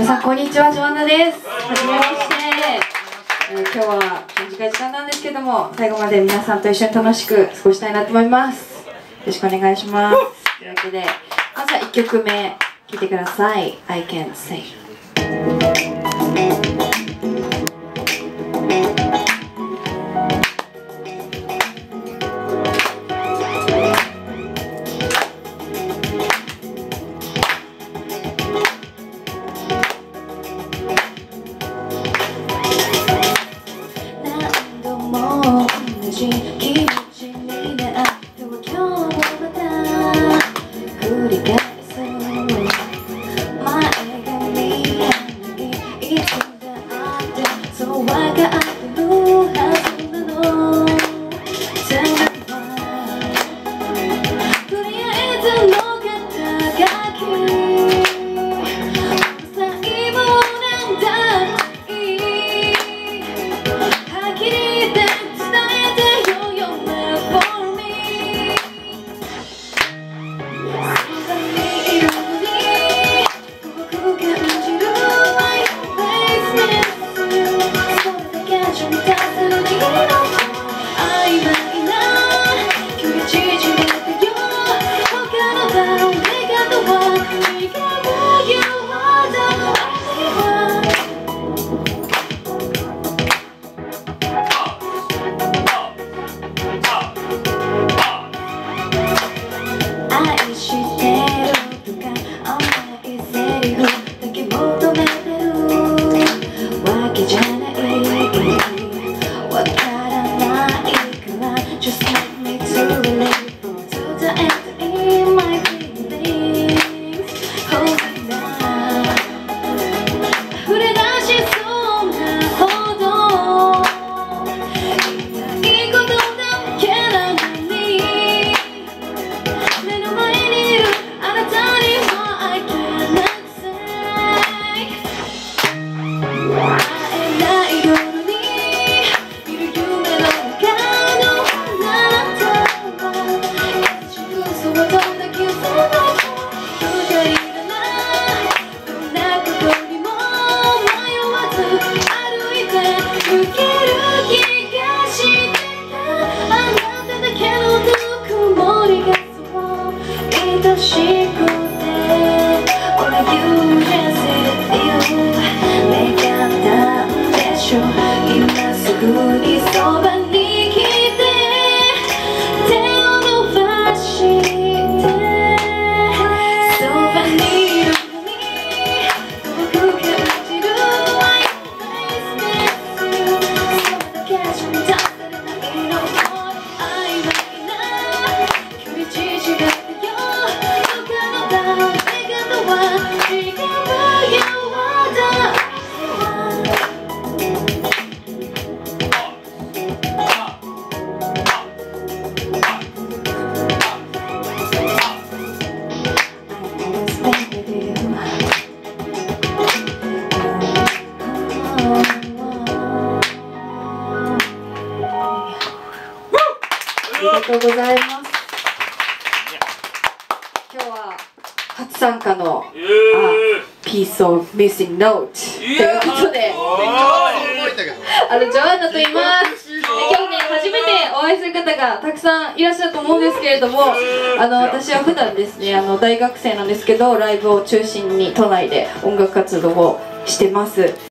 皆さんこんにちは。ジョアナです。はじめまして、えー今日は短い時間なんですけども最後まで皆さんと一緒に楽しく過ごしたいなと思います。よろしくお願いします。というわけでまずは1曲目聴いてください。I can say 歩いて行けとうございます。今日は初参加のあ Piece of Missing Note ということで、あのジョアンナと言います。今日ね初めてお会いする方がたくさんいらっしゃると思うんですけれども、あの私は普段ですねあの大学生なんですけどライブを中心に都内で音楽活動をしてます。